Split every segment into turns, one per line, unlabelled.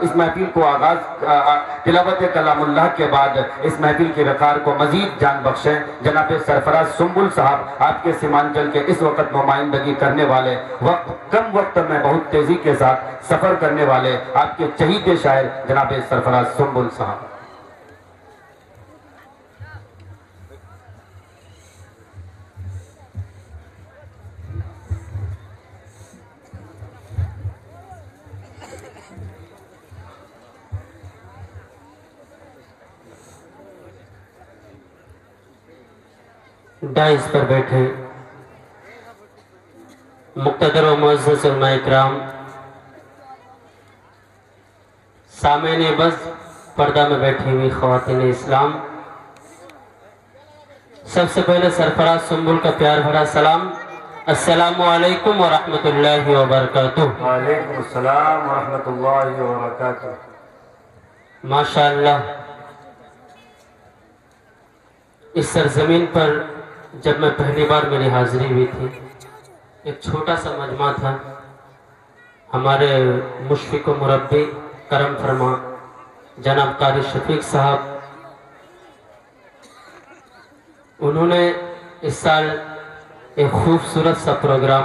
اس محفل کو آغاز تلاوت کلام اللہ کے بعد اس محفل کے وقار کو مزید جان بخشیں۔ جناب سرفراز سنبل صاحب، آپ کے سیمانچل کے اس وقت نمائندگی کرنے والے، وقت، کم وقت میں بہت تیزی کے ساتھ سفر کرنے والے آپ کے چہیتے شاعر جناب سرفراز سنبل صاحب۔
ڈائز پر بیٹھے۔ مقتدر و معزز علماء اکرام سامعین بس پردہ میں بیٹھی ہوئی خواتین اسلام۔ سب سے پہلے سرفراز سنبل کا پیار بھرا سلام۔ السلام علیکم ورحمۃ اللہ وبرکاتہ۔
وعلیکم السلام ورحمۃ اللہ وبرکاتہ۔
ماشاء اللہ اس سرزمین پر جب میں پہلی بار میری حاضری ہوئی تھی، ایک چھوٹا سا مجمع تھا۔ ہمارے مشفق و مربی کرم فرما، جناب قاری شفیق صاحب۔ انہوں نے اس سال ایک خوبصورت سا پروگرام،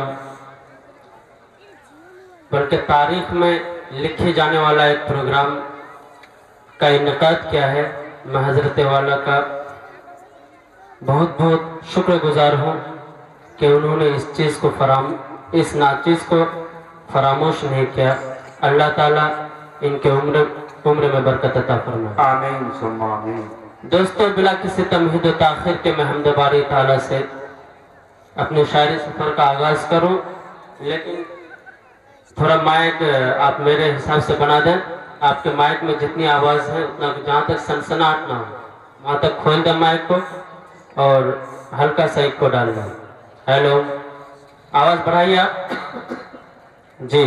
بلکہ تاریخ میں لکھے جانے والا ایک پروگرام کا انعقاد کیا ہے۔ میں حضرت والا کا بہت بہت شکر گزار ہوں کہ انہوں نے اس چیز کو فرام اس ناچیز کو فراموش نہیں کیا۔ اللہ تعالیٰ ان کے عمر عمر میں برکت عطا فرمائے۔
آمین ثم آمین۔
دوستو بلا کسی تمہید و تاخیر کے میں حمد باری تعالیٰ سے اپنے شاعری سفر کا آغاز کروں لیکن تھوڑا مائک آپ میرے حساب سے بنا دیں۔ آپ کے مائک میں جتنی آواز ہے اتنا جہاں تک سنسناٹ نہ ہو وہاں تک کھول دیں مائک کو۔ اور ہلکا سا ایک کو ڈال دیں ہیلو۔ آواز بڑھائیے آپ۔ جی۔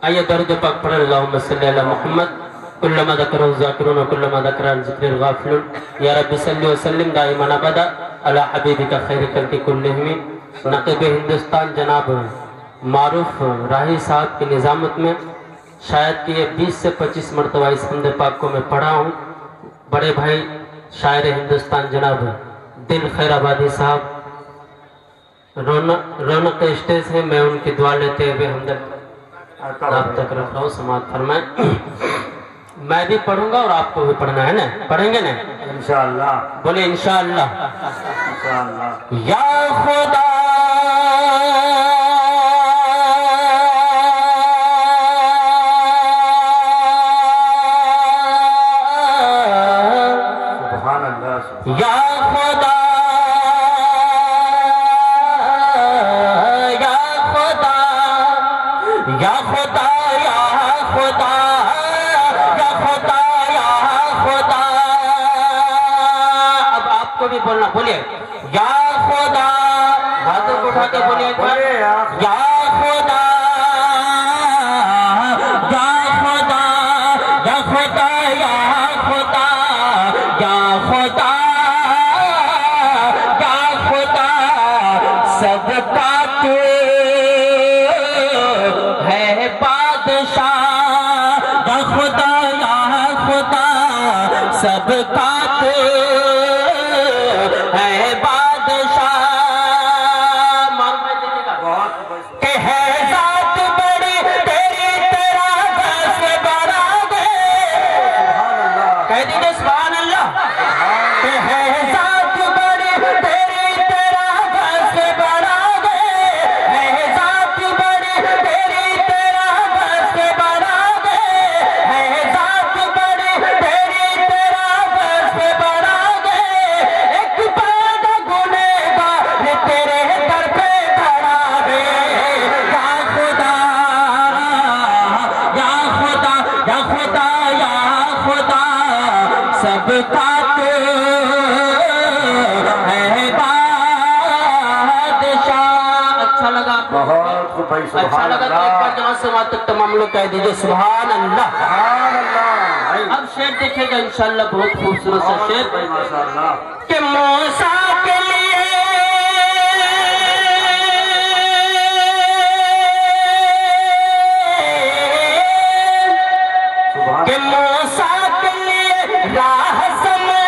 آئیے درد پاک پڑھ اللہم صلی اللہ محمد۔ کلما ذکر الذاکرون کلما ذکر الغافلون۔ یا رب صلی وسلم دائما ابدا۔ علی حبیبک خیر کلتی کلہمی نقب ہندوستان جناب معروف راہی صاحب کی نظامت میں شاید کہ یہ بیس سے پچیس مرتبہ اس حمد پاک کو میں پڑھا ہوں۔ بڑے بھائی شاعر ہندوستان جناب دل خیر آبادی صاحب رونق اسٹیج ہے میں ان کی دعا لیتے ہوئے ہم آپ تک رکھ رہا ہوں سماعت فرمائیں۔ میں بھی پڑھوں گا اور آپ کو بھی پڑھنا ہے نا؟ پڑھیں گے نا؟
انشاءاللہ۔
بولے انشاءاللہ۔ یا خدا۔ بولیے یا خدا ہاتھوں کو اٹھا کے بولیے
یا
ہے کا تو ہے بادشاہ۔ اچھا لگا؟
بہت
اچھا لگا تو ایک بار
اللہ۔
جہاں سے وہاں تک تمام لوگ کہہ دیجیے سبحان اللہ۔
سبحان اللہ۔
اب شعر دیکھے گا انشاءاللہ بہت خوبصورت سا
ماشاءاللہ۔
کہ موسیٰ کے لیے کہ موسیٰ کے لیے راہ سمندر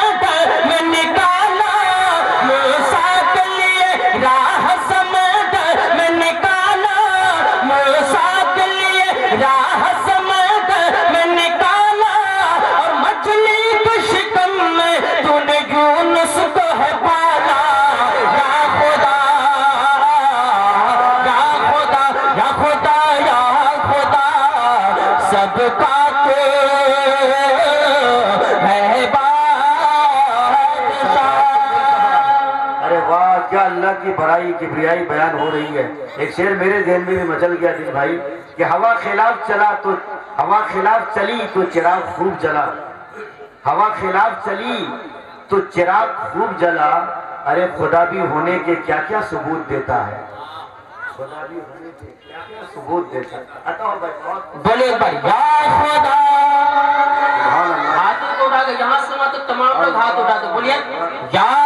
کیا اللہ کی بڑائی کبریائی بیان ہو رہی ہے؟ ایک شعر میرے ذہن میں بھی مچل گیا دل بھائی کہ ہوا خلاف چلا تو ہوا خلاف چلی تو چراغ خوب جلا۔ ہوا خلاف چلی تو چراغ خوب جلا۔ ارے خدا بھی ہونے کے کیا کیا ثبوت دیتا ہے؟ خدا بھی ہونے کے کیا کیا ثبوت دیتا ہے؟ ہو بھائی،
یا خدا! کو اٹھا کے یہاں سے تمام لوگ ہاتھ اٹھا کے بولیے۔ یا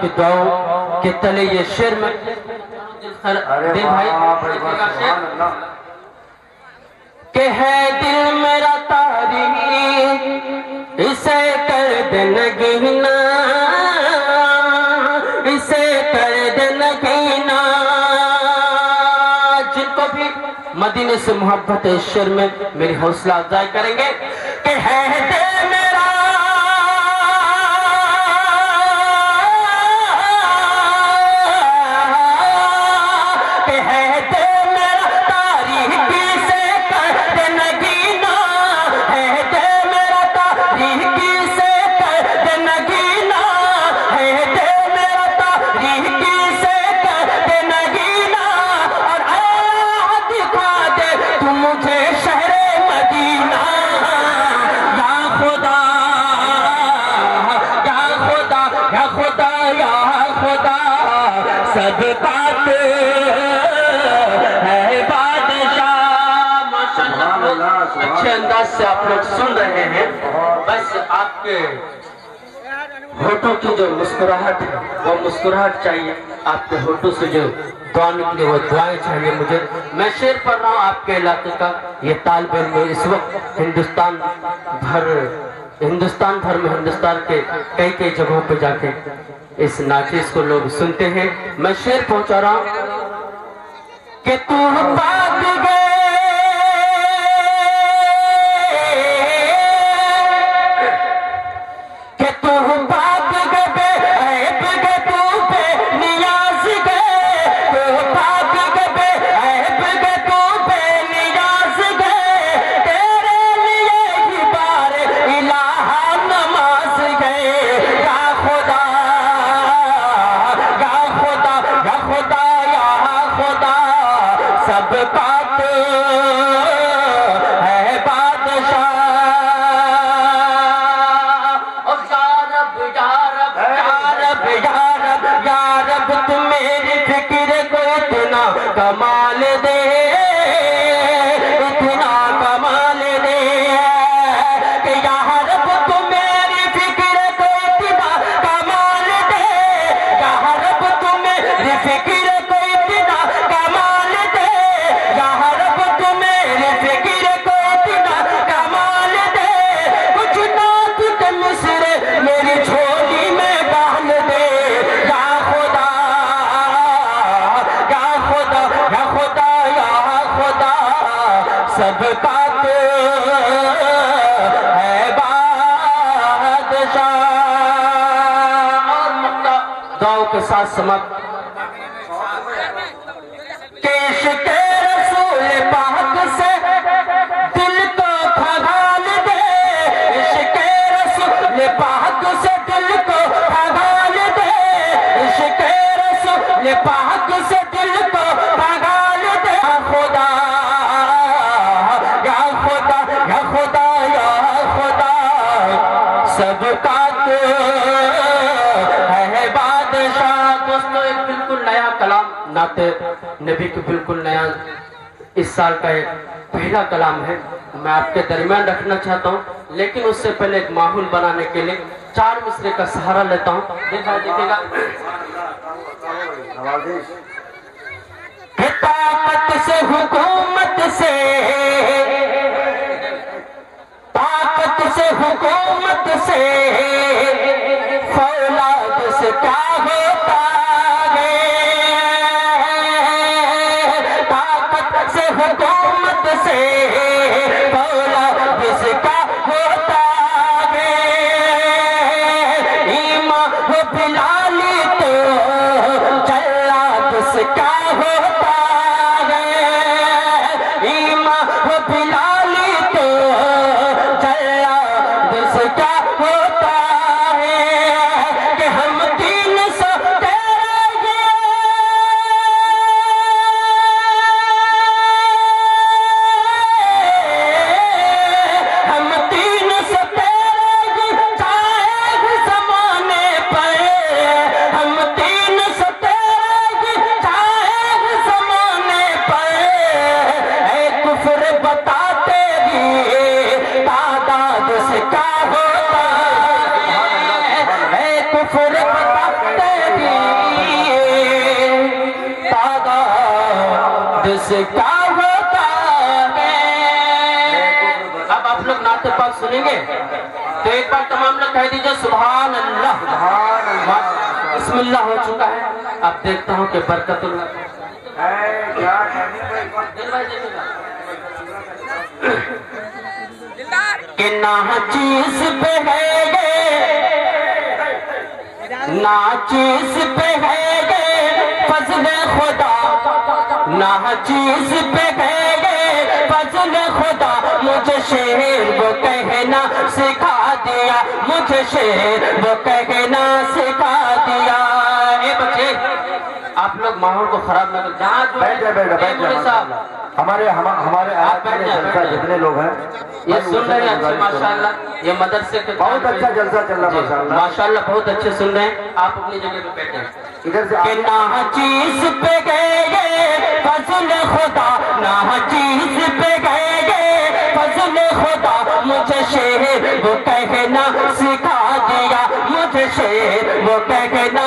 کی دعاؤں کے تلے یہ شعر میں دل
واہ بھائی
کہ ہے دل میرا تاریخ اسے کر دے نگینا۔ اسے کر دے نگینا۔ جن کو بھی مدینے سے محبت ہے شعر میں میری حوصلہ افزائی کریں گے کہ ہے دل اچھے انداز سے آپ لوگ سن رہے ہیں بس آپ کے ہوٹوں کی جو مسکراہٹ ہے، وہ مسکراہٹ چاہیے۔ آپ کے ہوٹوں سے جو دعا نکلے وہ دعائیں چاہیے مجھے۔ میں شعر پڑھ رہا ہوں آپ کے علاقے کا۔ یہ طالب علم اس وقت ہندوستان بھر ہندوستان بھر میں ہندوستان کے کئی کئی جگہوں پہ جا کے اس ناچیز کو لوگ سنتے ہیں۔ میں شعر پہنچا رہا ہوں کہ تو سے دل کو پھگال دے۔ عشق رسول پاک سے دل کو پھگال دے۔ یا خدا یا خدا یا خدا یا خدا۔ سب کا تو ہے بادشاہ۔ دوستو، ایک بالکل نیا کلام نعت نبی کو بالکل نیا۔ اس سال کا ایک پہلا کلام ہے۔ میں آپ کے درمیان رکھنا چاہتا ہوں، لیکن اس سے پہلے ایک ماحول بنانے کے لیے چار مصرے کا سہارا لیتا ہوں۔ دیکھا دیکھے گا۔ طاقت سے، حکومت سے۔ طاقت سے، حکومت سے۔ فولاد سے، کیا ہوتا کیا ہوتا ہے۔ اب آپ لوگ نعت پاک سنیں گے؟ تو ایک بار تمام لوگ کہہ دیجیے سبحان اللہ۔
سبحان اللہ
بسم اللہ ہو چکا ہے۔ اب دیکھتا ہوں کہ برکت اللہ۔ کہ ناچیز پہ ہے گے ناچیز پہ ہے گے فضل خدا ناچیز پہ ہے گے فضل خدا مجھے شیر وہ کہنا سکھا دیا۔ مجھے شیر وہ کہنا سکھا دیا۔ اے بچے آپ لوگ ماحول کو خراب نہ کریں جہاں
بیٹھ جائے بیٹھ جائے ہمارے ہم- ہمارے جتنے لوگ ہیں
یہ سن رہے ہیں اچھے ماشاءاللہ یہ مدرسے کے
بہت اچھا جلسہ چل رہا
جی،
ماشاءاللہ۔
ماشاءاللہ بہت اچھے سن رہے ہیں۔ آپ اپنی جگہ پہ بیٹھے
ادھر سے
کہ نہ چیز پہ گئے فضل خدا نہ چیز پہ گئے فضل خدا مجھے شیر وہ کہنا سکھا دیا مجھے شیر وہ کہنا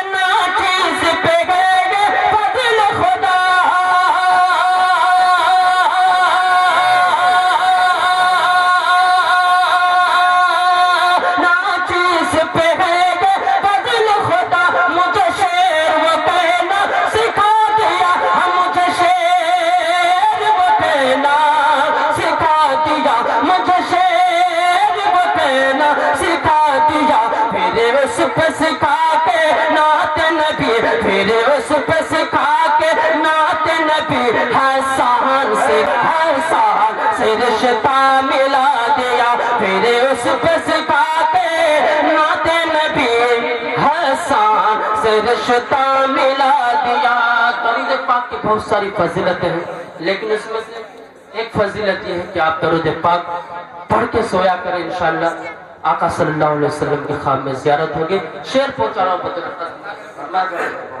پھر اس پہ سکھا کے نعت نبی حسان سے حسان سے رشتہ ملا دیا۔ پھر اس پہ سکھا کے نعت نبی حسان سے رشتہ ملا دیا۔ درود پاک کی بہت ساری فضیلتیں ہیں، لیکن اس میں سے ایک فضیلت یہ ہے کہ آپ درود پاک پڑھ کے سویا کریں انشاءاللہ۔ آقا صلی اللہ علیہ وسلم کے خواب میں زیارت ہوگی۔ شیر پہنچا رہا ہوں بدر کہ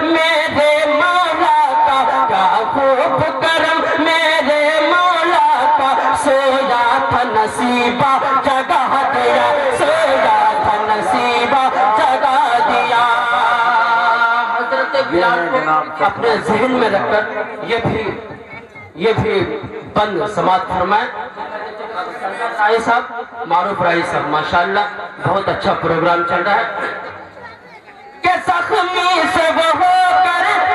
اپنے ذہن میں رکھ کر یہ بھی یہ بھی بند سماعت فرمائے آئی صاحب معروف رائی صاحب ماشاءاللہ بہت اچھا پروگرام چل رہا ہے۔ کہ زخمی سے وہ کرتا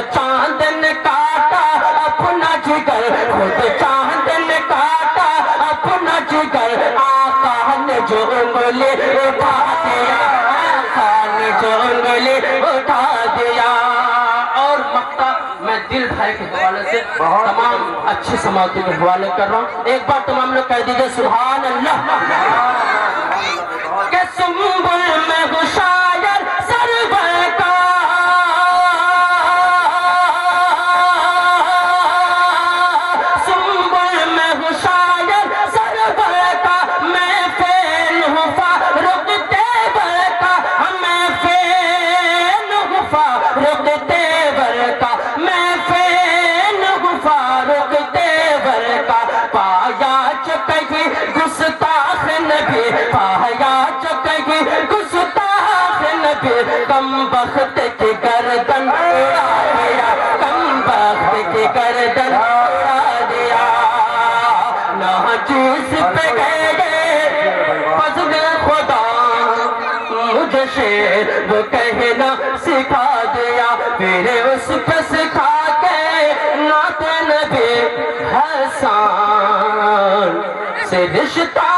خود نے کاٹا اپنا جگر خود چاند نے کاٹا اپنا جگر۔ آقا نے جو انگلی اٹھا دیا آقا نے جو انگلی اٹھا دیا۔ اور مقطع میں دل بھائی کے حوالے سے
بہت
تمام اچھی سماعتوں کے حوالے کر رہا ہوں۔ ایک بار تمام لوگ کہہ دیجیے سبحان اللہ۔ کہ سنبل میں ہوں مجھے شیر وہ کہنا سکھا دیا، میرے اس کو سکھا کے۔ نعت نبی حسان سے رشتہ